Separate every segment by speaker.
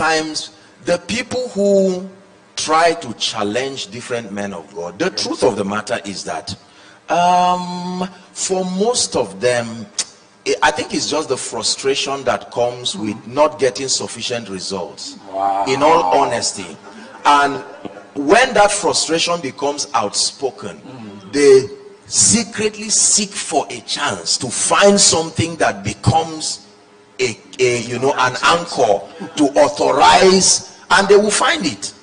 Speaker 1: times the people who try to challenge different men of God, the truth of the matter is that um, for most of them, I think it's just the frustration that comes with not getting sufficient results. Wow. In all honesty. And when that frustration becomes outspoken, mm. they secretly seek for a chance to find something that becomes a, a you know an anchor to authorize and they will find it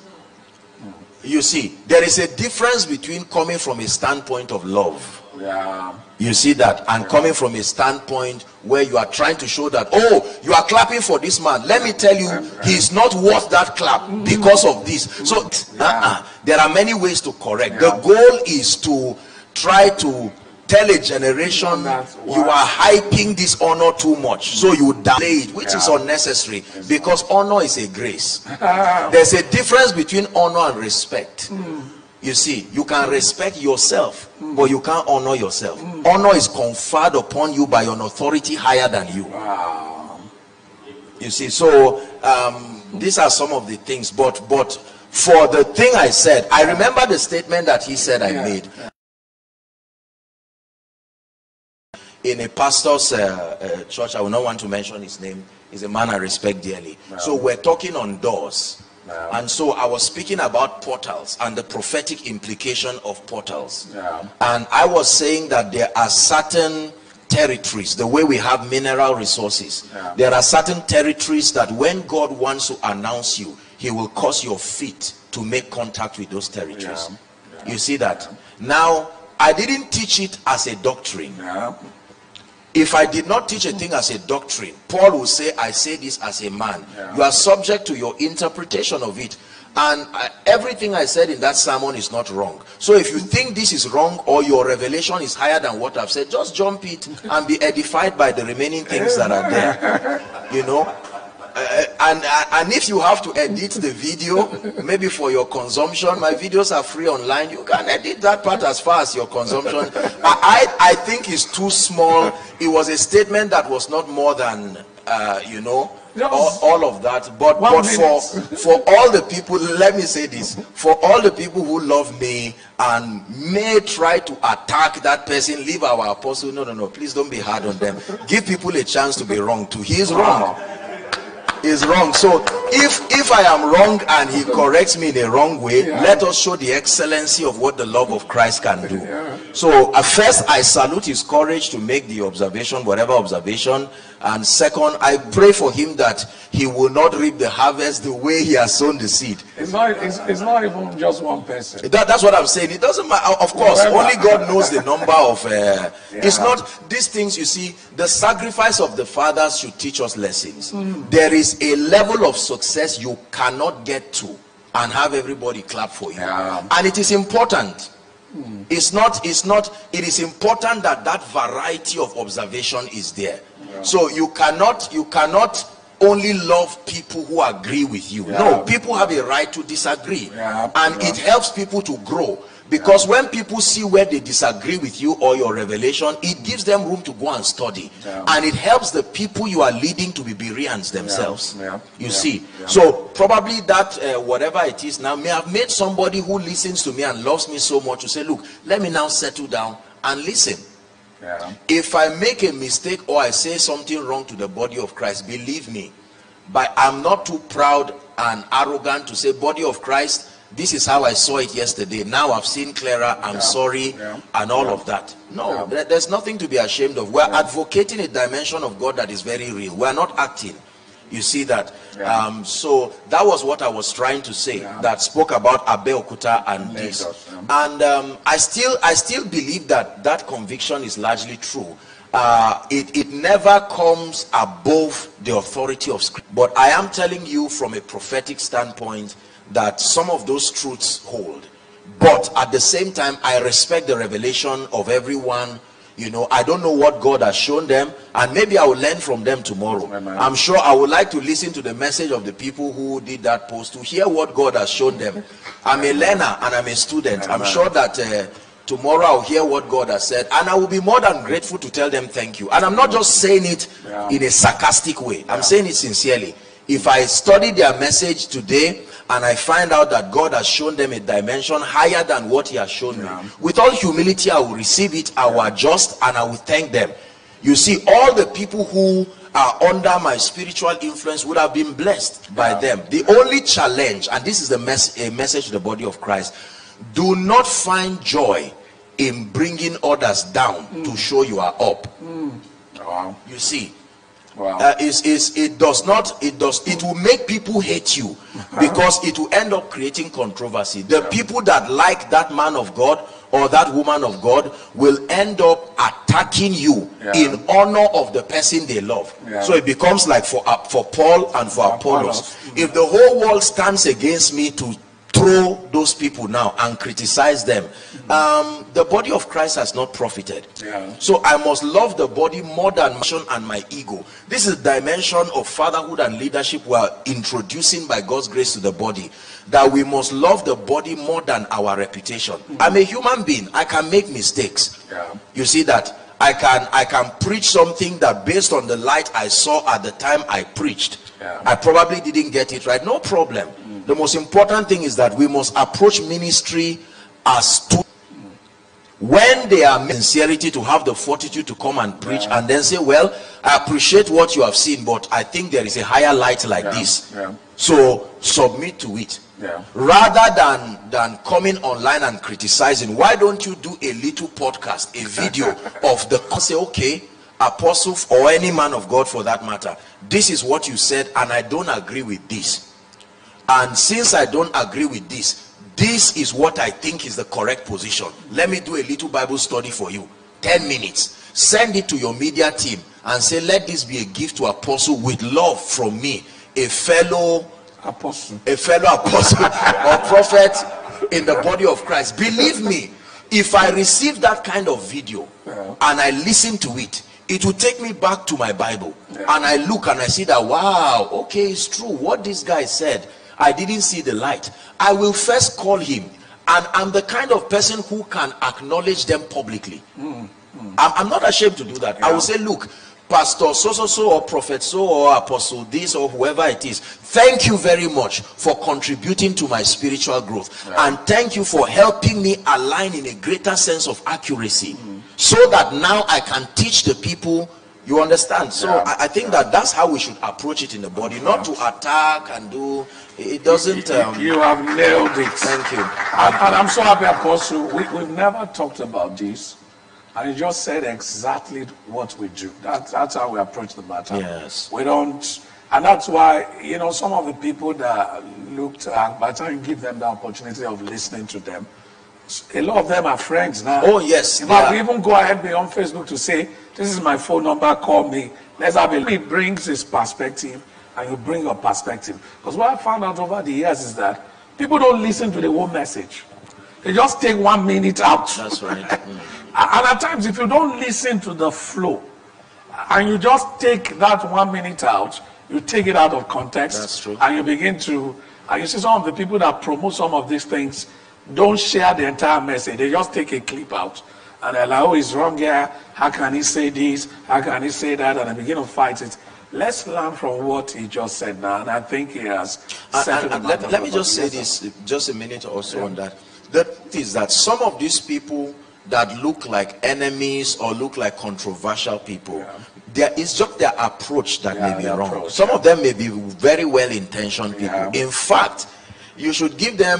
Speaker 1: you see there is a difference between coming from a standpoint of love yeah you see that and yeah. coming from a standpoint where you are trying to show that oh you are clapping for this man let me tell you he's not worth that clap because of this so yeah. uh-uh. there are many ways to correct the goal is to try to tell a generation you are hyping this honor too much so you delay it which yeah. is unnecessary because honor is a grace there's a difference between honor and respect mm. you see you can respect yourself mm. but you can't honor yourself mm. honor is conferred upon you by an authority higher than you wow. you see so um, these are some of the things but but for the thing i said i remember the statement that he said i made in a pastor's uh, uh, church, I will not want to mention his name, he's a man I respect dearly. So we're talking on doors. And so I was speaking about portals and the prophetic implication of portals. And I was saying that there are certain territories, the way we have mineral resources, there are certain territories that when God wants to announce you, he will cause your feet to make contact with those territories. You see that? Now, I didn't teach it as a doctrine. If I did not teach a thing as a doctrine, Paul will say, I say this as a man. Yeah. You are subject to your interpretation of it. And I, everything I said in that sermon is not wrong. So if you think this is wrong or your revelation is higher than what I've said, just jump it and be edified by the remaining things that are there. You know? Uh, and uh, and if you have to edit the video maybe for your consumption my videos are free online you can edit that part as far as your consumption. I i, I think it's too small. It was a statement that was not more than uh, you know all, all, of that. But but for for all the people let me say this. For all the people who love me and may try to attack that person leave our apostle. No no no. Please don't be hard on them. Give people a chance to be wrong too. He is wrong is wrong. So if if I am wrong and he corrects me in a wrong way, yeah. let us show the excellency of what the love of Christ can do. Yeah. So at first I salute his courage to make the observation, whatever observation. And second, I pray for him that he will not reap the harvest the way he has sown the seed.
Speaker 2: It's not, it's, it's not even just one person.
Speaker 1: That, that's what I'm saying. It doesn't matter. Of course, Whatever. only God knows the number of. Uh, yeah. It's not these things you see. The sacrifice of the fathers should teach us lessons. Mm. There is a level of success you cannot get to and have everybody clap for you. Yeah. And it is important. Mm. It's not, it's not, it is important that that variety of observation is there. Yeah. So you cannot, you cannot only love people who agree with you. Yeah. No, people have a right to disagree. And it helps people to grow. Because yeah. when people see where they disagree with you or your revelation, it gives them room to go and study. And it helps the people you are leading to be Bereans themselves. You see. So probably that, uh, whatever it is now, may have made somebody who listens to me and loves me so much to say, look, let me now settle down and listen. Yeah. If I make a mistake or I say something wrong to the body of Christ, believe me, but I'm not too proud and arrogant to say, body of Christ, this is how I saw it yesterday. Now I've seen clearer. I'm yeah. sorry, yeah. and all of that. No, there's nothing to be ashamed of. We're advocating a dimension of God that is very real. We're not acting. You see that? Yeah. Um, so that was what I was trying to say. Yeah. That spoke about Abeokuta and this. Yeah. And um, I still, I still believe that that conviction is largely true. Uh, it, it never comes above the authority of scripture. But I am telling you from a prophetic standpoint that some of those truths hold. But at the same time, I respect the revelation of everyone. You know i don't know what god has shown them and maybe i will learn from them tomorrow. I'm sure i would like to listen to the message of the people who did that post to hear what god has shown them. I'm a learner and i'm a student. I'm sure that uh, tomorrow i'll hear what god has said and i will be more than grateful to tell them thank you. And i'm not just saying it in a sarcastic way. I'm saying it sincerely. If I study their message today and I find out that God has shown them a dimension higher than what He has shown
Speaker 2: Yeah.
Speaker 1: me, with all humility, I will receive it, I will adjust, and I will thank them. You see, all the people who are under my spiritual influence would have been blessed by
Speaker 2: Yeah.
Speaker 1: them. The only challenge, and this is the mess- a message to the body of Christ, do not find joy in bringing others down to mm. show you are up.
Speaker 2: Wow.
Speaker 1: You see,
Speaker 2: Wow.
Speaker 1: uh, is is it does not it does it will make people hate you because it will end up creating controversy the people that like that man of god or that woman of god will end up attacking you
Speaker 2: Yeah.
Speaker 1: in honor of the person they love
Speaker 2: Yeah.
Speaker 1: so it becomes like for uh, for paul and for apollos
Speaker 2: Apollos.
Speaker 1: if the whole world stands against me to throw those people now and criticize them um the body of christ has not profited
Speaker 2: Yeah.
Speaker 1: so I must love the body more than my and my ego. This is a dimension of fatherhood and leadership we are introducing by God's grace to the body. That we must love the body more than our reputation. I'm a human being. I can make mistakes.
Speaker 2: Yeah.
Speaker 1: You see that I can I can preach something that based on the light I saw at the time I preached.
Speaker 2: Yeah.
Speaker 1: I probably didn't get it right. No problem. Mm. The most important thing is that we must approach ministry as two when they are sincerity to have the fortitude to come and preach
Speaker 2: Yeah.
Speaker 1: and then say well i appreciate what you have seen but i think there is a higher light like
Speaker 2: Yeah,
Speaker 1: this
Speaker 2: yeah.
Speaker 1: so submit to it
Speaker 2: Yeah.
Speaker 1: rather than than coming online and criticizing why don't you do a little podcast a video of the say okay apostle or any man of god for that matter this is what you said and i don't agree with this and since i don't agree with this this is what i think is the correct position let me do a little bible study for you 10 minutes send it to your media team and say let this be a gift to apostle with love from me a fellow
Speaker 2: Apostle.
Speaker 1: a fellow apostle or prophet in the body of Christ. Believe me, if I receive that kind of video
Speaker 2: Yeah.
Speaker 1: and I listen to it, it will take me back to my Bible
Speaker 2: Yeah.
Speaker 1: and I look and I see that wow, okay, it's true what this guy said. I didn't see the light. I will first call him, and I'm the kind of person who can acknowledge them publicly. I'm, I'm not ashamed to do that. I will say, look, Pastor so so so or Prophet so or Apostle this or whoever it is, thank you very much for contributing to my spiritual growth, and thank you for helping me align in a greater sense of accuracy, mm. so that now I can teach the people. You understand? So
Speaker 2: Yeah.
Speaker 1: I, I think that that's how we should approach it in the body, not to attack and do. It doesn't. Um,
Speaker 2: you have nailed it.
Speaker 1: thank you.
Speaker 2: And, and I'm so happy, Apostle. We, we've never talked about this. And you just said exactly what we do. That, that's how we approach the matter.
Speaker 1: Yes.
Speaker 2: We don't, and that's why, you know, some of the people that looked at, by the time you give them the opportunity of listening to them, a lot of them are friends now.
Speaker 1: Oh, yes,
Speaker 2: In fact, we even go ahead beyond Facebook to say, this is my phone number, call me. Let's have a He brings his perspective and you bring your perspective. Because what I found out over the years is that people don't listen to the whole message. They just take one minute out.
Speaker 1: That's right. Mm.
Speaker 2: And at times, if you don't listen to the flow and you just take that one minute out, you take it out of context.
Speaker 1: That's true.
Speaker 2: And you begin to, and you see some of the people that promote some of these things don't share the entire message. They just take a clip out. And they're like, oh, he's wrong here. How can he say this? How can he say that? And they begin to fight it. Let's learn from what he just said now. And I think he has
Speaker 1: And-
Speaker 2: settled
Speaker 1: and- let, let me just say this just a minute or so on that the thing is that some of these people that look like enemies or look like controversial people there is just their approach that
Speaker 2: Yeah,
Speaker 1: may be wrong
Speaker 2: approach,
Speaker 1: some
Speaker 2: yeah.
Speaker 1: of them may be very well intentioned people
Speaker 2: Yeah.
Speaker 1: in fact you should give them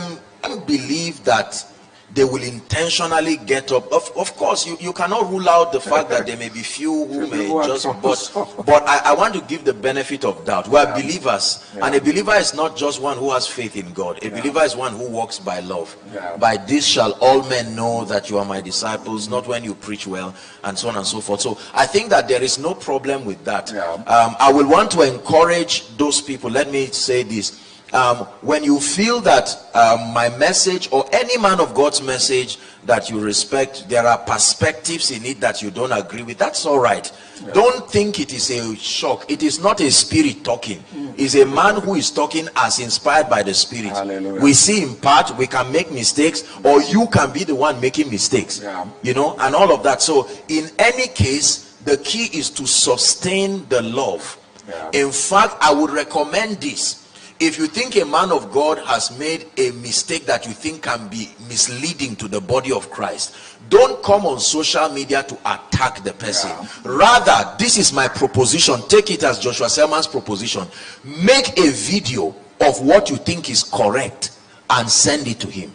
Speaker 1: believe that they will intentionally get up of, of course you, you cannot rule out the fact that there may be few who may just but but I, I want to give the benefit of doubt. We are believers, and a believer is not just one who has faith in God. A believer is one who walks by love.
Speaker 2: Yeah.
Speaker 1: By this shall all men know that you are my disciples, not when you preach well, and so on and so forth. So I think that there is no problem with that.
Speaker 2: Yeah.
Speaker 1: Um, I will want to encourage those people. Let me say this. Um, when you feel that um, my message or any man of God's message that you respect, there are perspectives in it that you don't agree with, that's all right. Don't think it is a shock. It is not a spirit talking, it's a man who is talking as inspired by the spirit.
Speaker 2: Hallelujah.
Speaker 1: We see in part, we can make mistakes, or you can be the one making mistakes,
Speaker 2: Yeah.
Speaker 1: you know, and all of that. So, in any case, the key is to sustain the love
Speaker 2: Yeah.
Speaker 1: In fact, I would recommend this. If you think a man of God has made a mistake that you think can be misleading to the body of Christ, don't come on social media to attack the person.
Speaker 2: Yeah.
Speaker 1: Rather, this is my proposition. Take it as Joshua Selman's proposition. Make a video of what you think is correct and send it to him.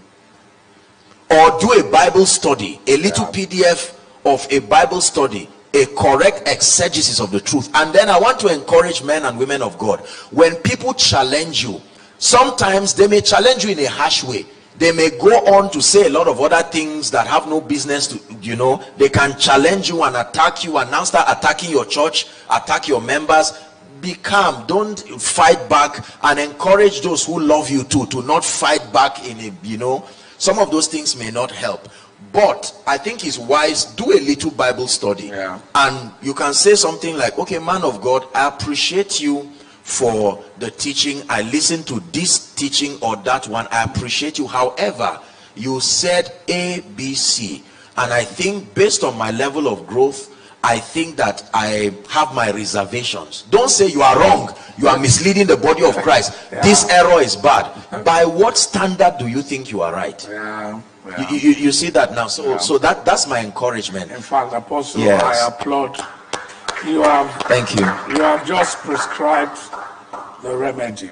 Speaker 1: Or do a Bible study, a little
Speaker 2: Yeah.
Speaker 1: PDF of a Bible study, a correct exegesis of the truth. And then I want to encourage men and women of God. When people challenge you, sometimes they may challenge you in a harsh way. They may go on to say a lot of other things that have no business to, you know, they can challenge you and attack you and now start attacking your church, attack your members. Be calm, don't fight back and encourage those who love you too to not fight back in a, you know, some of those things may not help. But i think it's wise do a little bible study.
Speaker 2: Yeah.
Speaker 1: and you can say something like okay man of god i appreciate you for the teaching. I listened to this teaching or that one. I appreciate you. However you said a b c. And i think based on my level of growth i think that i have my reservations don't say you are wrong you are misleading the body of christ this error is bad by what standard do you think you are right
Speaker 2: Yeah.
Speaker 1: you,
Speaker 2: yeah.
Speaker 1: you, you see that now so so that that's my encouragement
Speaker 2: In fact, Apostle,
Speaker 1: Yes.
Speaker 2: I applaud. You have
Speaker 1: thank you
Speaker 2: you have just prescribed the remedy.